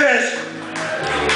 Yes.